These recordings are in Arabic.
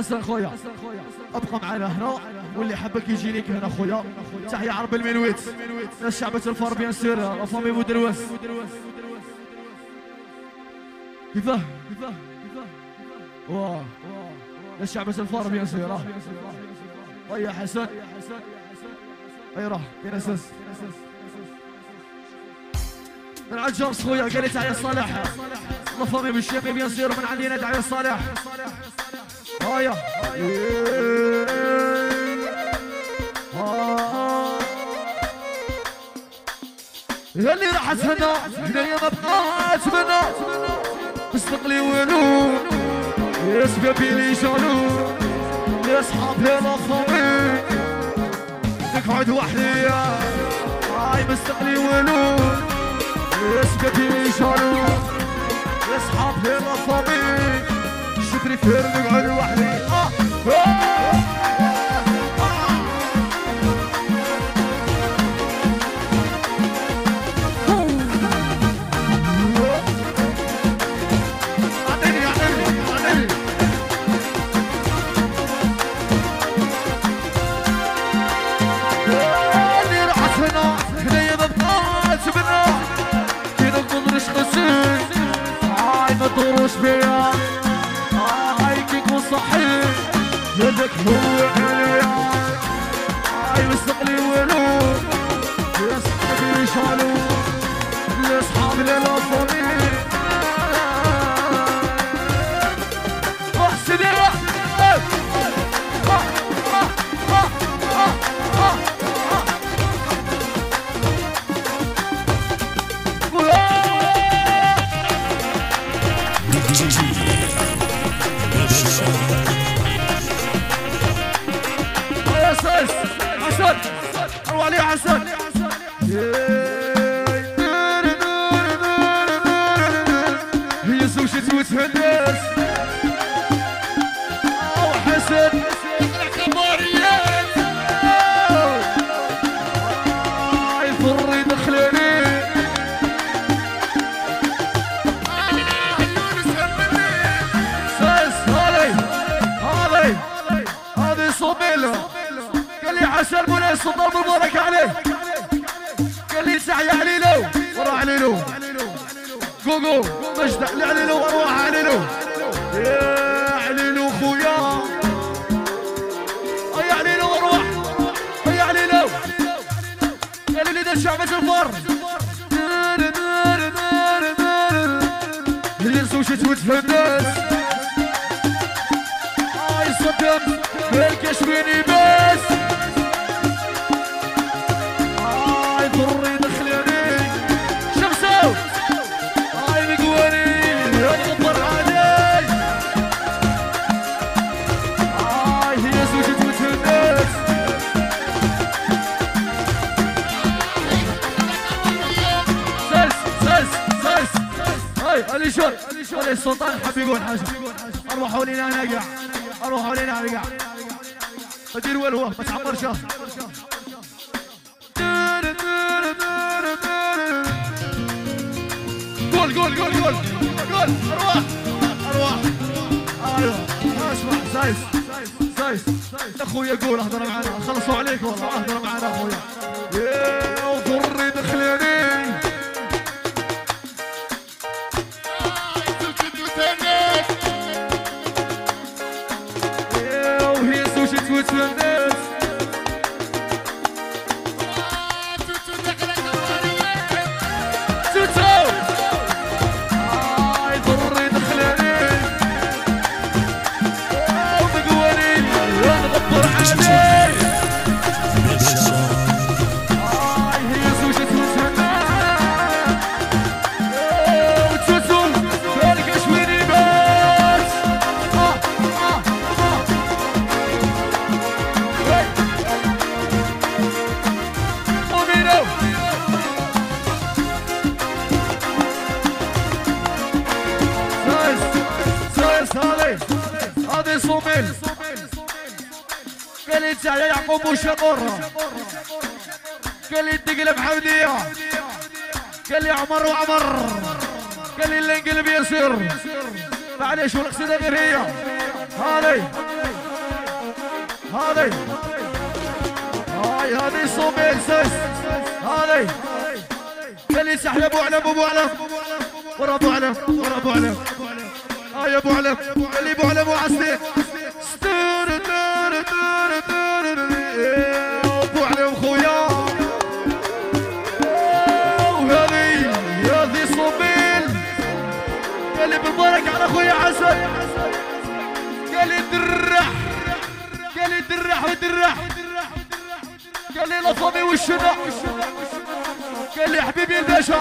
حسن خويا. أبقى معنا هنا. واللي حبك يجي لك هنا خويا. تحية عرب المنويت. ناس شعبة الفار bien sûr. la famille بودروس كيفاه كيفاه واه ناس شعبة الفار bien sûr. ويا حسن. أي راه. كاين أساس. من عند جورج خويا. قال لي تعالى صالح. لا فامي بالشيخ بيان سير. من عندنا تعالى صالح. يا اللي راح هنا هنايا ما بقات منا مستقلي ولو يا سبابي لي جالو يا صحابي لا فامي نقعد وحدي هاي مستقلي ولو يا سبابي لي جالو يا صحابي لا شكري فير نقعد وحدي آه. مجد عليلو وأروح عليلو. يا عليلو خويا. يا عليلو وأروح يا عليلو. قال لي ده شعبة الفر. اللي زوجة وتفندس. هاي صدم الكشميني بس علي السلطان حب يقول حاجة. اروحوا لنا نقع. اروحوا لنا نقع. أدير وين هو؟ ما تعبرش قول قول قول قول قول. ارواح ارواح أيوه اسمع سايس سايس أخويا قول أهدر معنا. خلصوا عليك والله. أهدر معنا أخويا. يا وضري دخليني. صوميل قال تعال يعقوب وشقرة قال لي تقلب حودية قال لي عمر وعمر. قال لي اللي انقلب يسير. معليش والقصيدة غير هي. هذه هذه هاي هذه صوميل سس هذه قال لي سحب أبو علم أبو علم ورا أبو علم ورا أبو علم هاي أبو علم قال لي أبو علم وعسلين خويا حسن قال درح. قال درح ودرح. قال لي لطمي والشنع قال لي حبيبي الباشا.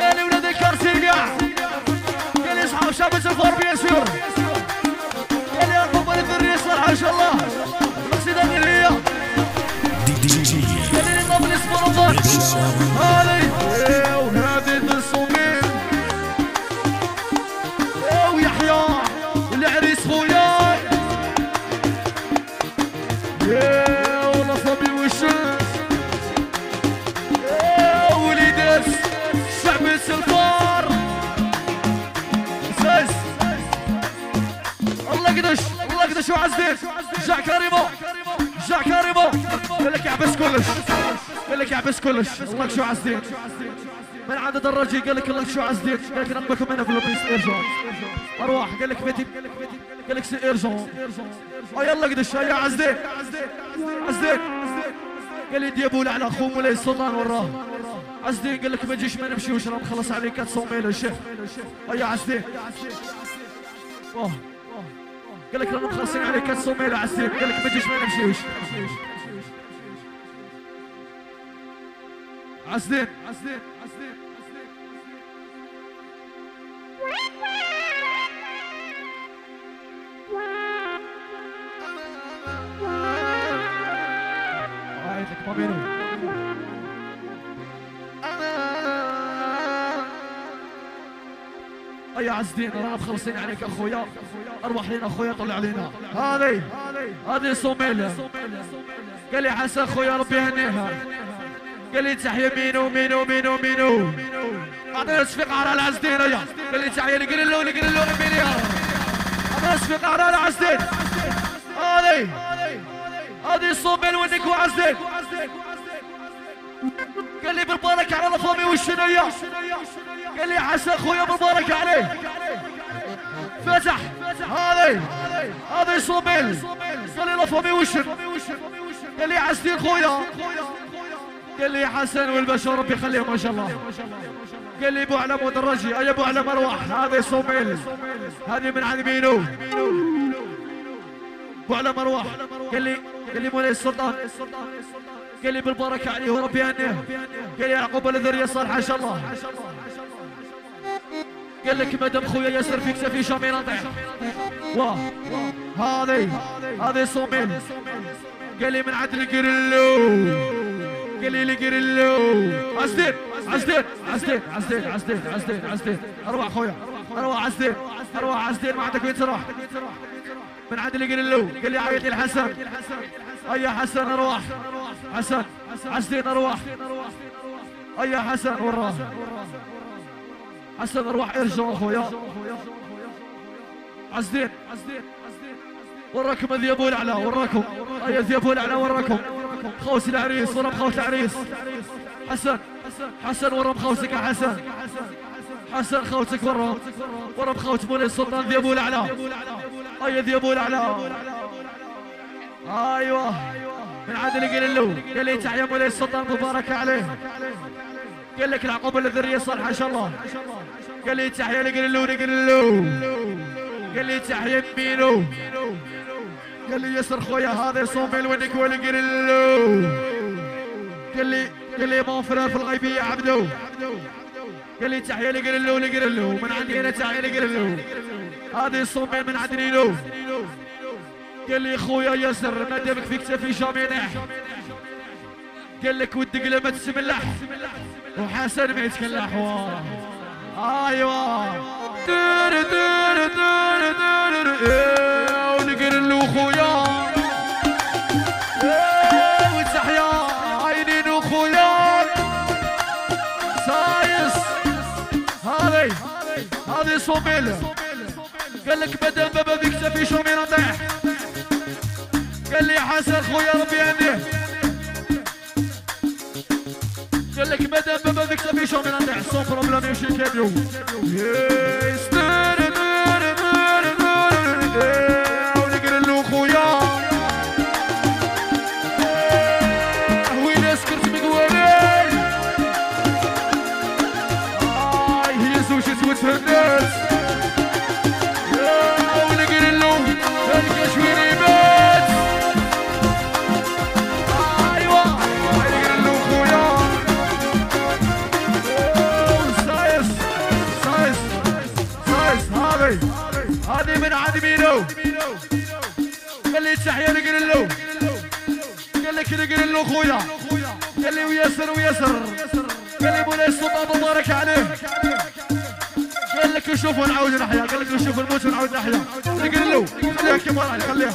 قال لي ولاد الكرسي قاع قال لي اصحاب شابة الفار بيسير قال لي ارقم الذرية صراحة إن شاء الله. مقصد الذرية قال لي نظام الاسم رمضان لك يعبس كلش الله شو عزيز. من عدد الرجي قال لك شو عزيز. قال لك ربكم هنا في اللوبيس ارجعوا أروح قال لك بيتي قال لك ارجعوا آه يلا قدش. يا عزيز. عزيز. قال لي ديابول على أخوه مولاي السلطان وراه عزدين قال لك ما تجيش ما نمشيوش راه مخلص عليك. 400 ميل الشيخ. يا عزدين أوه. قال لك رانا مخلصين عليك. 400 ميل عزدين قال لك ما تجيش ما نمشيوش لك مامينو يا عزدين رانا مخلصين عليك أخويا. أرواح لنا أخويا طلع علينا هذه هذه صوميلة. قال لي حسن أخويا ربي يهنيها. قال لي تحية مينو مينو مينو مينو. اعطينا صفيق على العزدين يا. قال لي تحية لقرلو لقرلو امين يا. اعطينا صفيق على العزدين. هذه هذه صوميل وينك وعزدين. قال لي بالبركة على الفامي والشنية قال لي حسن أخويا بالبركة عليه. فتح. هذه هذه صوميل قال لي لفامي والشن قال لي عزتين خويا. قال لي حسن والبشر ربي يخليهم ما شاء الله. قال لي ابو علم ودرجي يا ابو علم أرواح. هذه صوميل. هذه من عند مينو. ابو علم أرواح. قال لي قال لي مولاي السلطان. قال لي بالبركة عليه وربي يهنيه قال لي يعقوب الذريه الصالحه ان شاء الله. قال لك مدام خويا ياسر فيك في شامي نطيح واه هذه هذه صوميل. قال لي من عند القرلو قال لي القرلو عزدين عزدين عزدين عزدين عزدين عزدين عزدين أروح خويا أروح عزدين أروح عزدين ما عندك وين تروح؟ من عند القرلو قال لي عيط الحسن. هيا حسن أروح. حسن عزدين أروح. هيا حسن وراه حسن أروح. ارجع أخويا. عزدين وراكم ذيابوا الاعلى وراكم. هيا ذيابوا الاعلى وراكم. خوس العريس ورا مخوت العريس. حسن حسن ورا مخوتك يا حسن. حسن خوتك ورا ورا مخوت مولاي السلطان ذيابوا الأعلى. هيا ذيابوا الأعلى. أيوه. من عاد اللي قال له قال لي تحيا مولاي السلطان مبارك عليه. قال لك العقوبه الذريه صالحه إن شاء الله. قال لي تحيا قال له قال لي تحيا مينو. قال لي يسر خويا هذا صوميل وينك وين قال لي قال لي مون فرير في الغيبيه عبدو. قال لي له قال له من عندي أنا قال له هذه صوميل من عند نيلو قال لي خويا ياسر ما دامك في جامينح قال لك ودك لما تسملح. وحسن ما يتكلح واه أيوه دور دور دور صوميل قال لك مادام بابا بيك في شومي نطيح حسن خويا ربي يهنيه قال لك مادام بابا ذيك سافي شو من عندي سون بروبليم يمشي كاديو عند مينو قال لي تحية نقول له قال لك نقول له خويا. قال لي وياسر وياسر. قال لي مولاي السلطان مبارك عليه. قال لك نشوفوا نعاود نحيا. قال لك نشوف الموت ونعاود نحيا. نقول له خليها كما راهي خليها.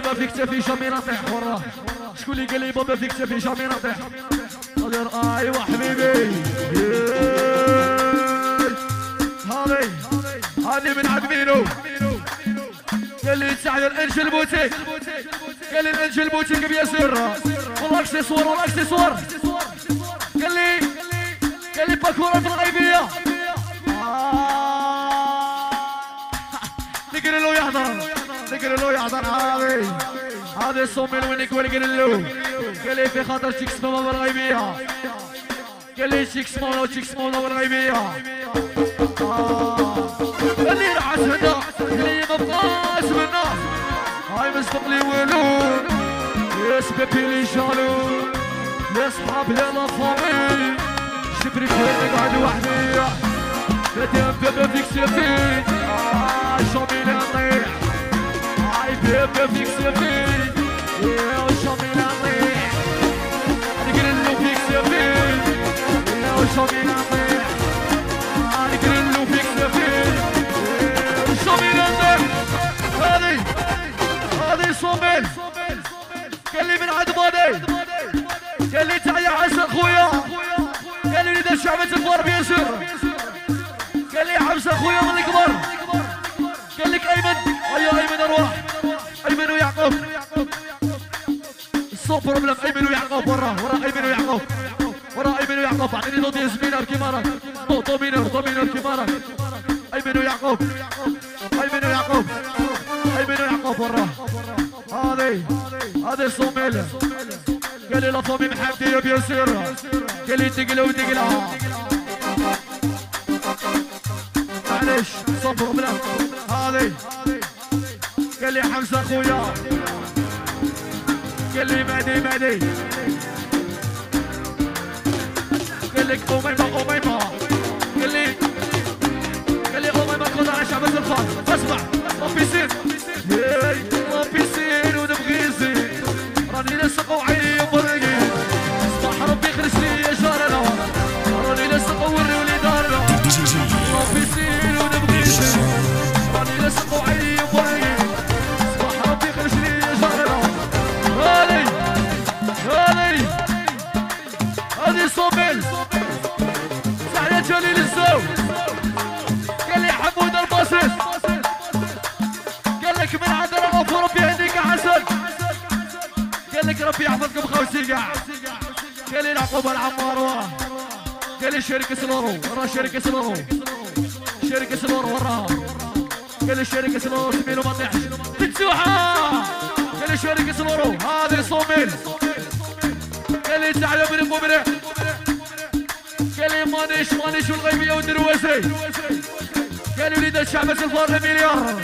بابا في كتافي جامي نطيح وراه شكون اللي قال لي بابا في كتافي جامي نطيح قال ايوا حبيبي هذه هذه من عند مينو. قال لي تحيا الانجل بوتيك قال لي الانجل بوتيك بياسر والله اكسسوار والله اكسسوار قال لي قال لي باكورة في الغيبية. نقول له يحضر نقول له يحضر هذه هذه الصومي وينك وين قال في خاطر تشيكس ماما بالغيبيه قال لي تشيكس ماما تشيكس ماما بالغيبيه قال لي راح اسهدا قال لي ما بقاش منا هاي مستقلي ولون يا سبيبي لي جالو يا صحاب يا لا فامي شبري كوينك قاعد وحدي بدأ بابا فيك سفين آه شامي نطيح بابا فيك سفين يا نطيح نقول له فيك سفين يا نطيح نقول له فيك سفين يا شامي نطيح هذه هذه صوميل قال من عند بادي قال لي تعيا حسن خويا قال لي اذا شعبة الفار بيسر قال لي حمزه اخويا من الكبر قال لك ايمن أيوه ايمن ارواح ويعقوب الصوت بروبلم ايمن ويعقوب ورا ورا ايمن ويعقوب ورا ايمن ويعقوب اعطيني دوت ياسمينر كيما راك دو كيما راك ايمن ويعقوب ايمن ويعقوب ايمن ويعقوب ورا هذه هذه صوميل. قال لي لا فامي محمدي يا بياسر قال لي تقلى وتقلى معليش صبر بلا هذه قال لي حمزة أخويا. قال لي مهدي مهدي. قال لك أميمة أميمة. قال لي قال لي اميمه كنت على شعب الفار اسمع ما بيصير ونبغي يزيد راني لصق وعيني وبرقي لي شركة سلورو ورا شركة سلورو شركة سلورو وراها قال لي شركة سلورو سميلو ما طيحش. تتسوحة قال لي شركة سلورو هذه صوميل. قال لي من المبرع قال لي مانيش مانيش والغيبية والدروسي قالوا لي ده شعبة الفار مليار.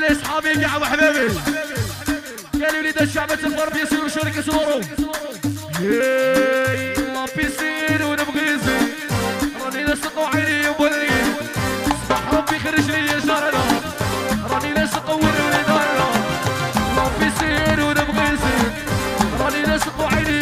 لي أصحابي كاع وحبابي قالوا لي ده شعبة الفار بيصيروا شركة سلورو ربي يسير وأنا راني لصقوا عيني وبلين صباح ربي خرج لي جارنا راني لصقوا ورولي دارنا ربي راني لصقوا عيني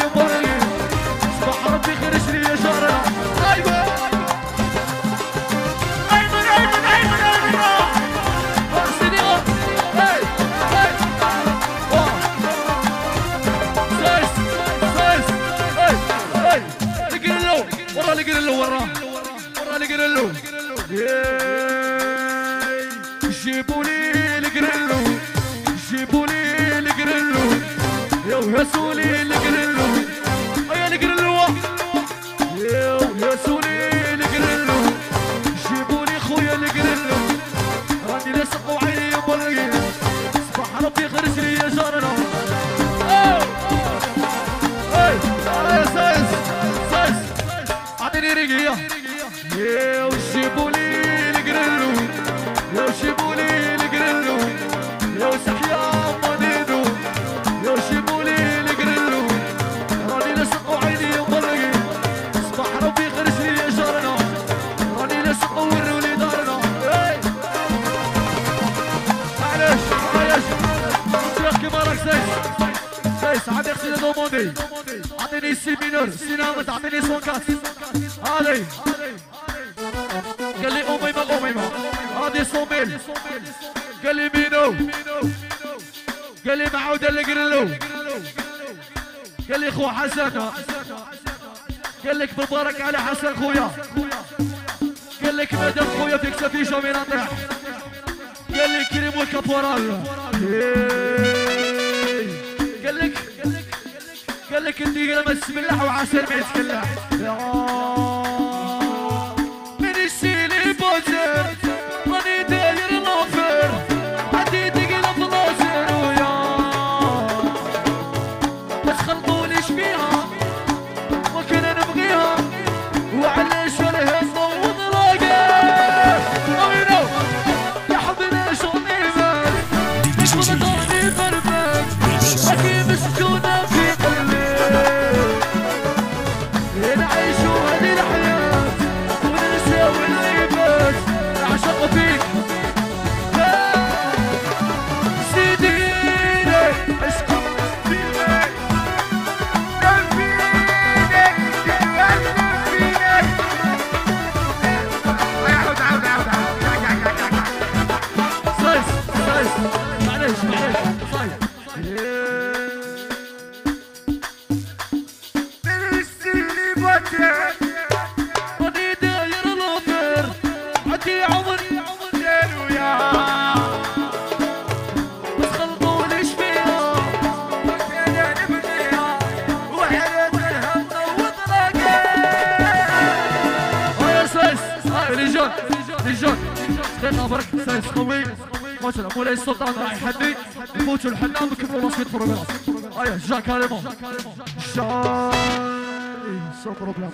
دوموندي اعطيني سي مينور سي نامت اعطيني سون كاس هذي قال لي اميمه اميمه هذه صوميل قال لي مينو قال لي معود القرلو قال لي خو حسن قال لك مبارك على حسن خويا قال لك مدام خويا فيك سفيشه من اطيح قال لي كريم والكابورال قال لك قال لك انت لما تسملح وعسل ما يتكلح رجال رجال دقيقة برك سايس قوي مثلا مولاي السلطان راح يحدي يفوتوا الحمام ويكملوا نص يدخلوا براس أيوه جا كاريمون جا سو بروبليم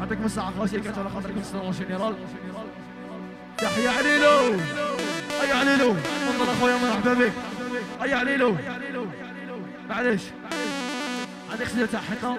عندك من ساعة خلاص يكات ولا خاطرك مستوى جنرال تحية عليلو اي عليلو تفضل اخويا مرحبا بك اي عليلو معليش عندك تاع حنا